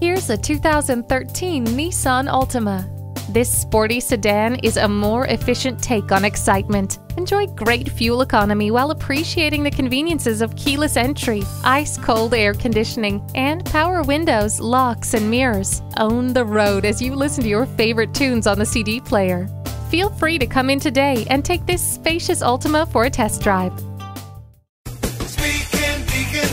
Here's a 2013 Nissan Altima. This sporty sedan is a more efficient take on excitement. Enjoy great fuel economy while appreciating the conveniences of keyless entry, ice cold air conditioning, and power windows, locks, and mirrors. Own the road as you listen to your favorite tunes on the CD player. Feel free to come in today and take this spacious Altima for a test drive.